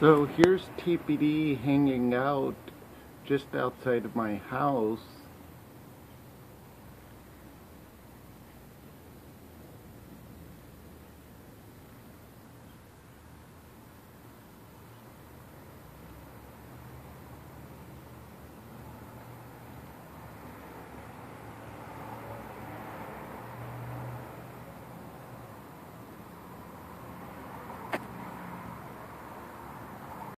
So here's TPD hanging out just outside of my house.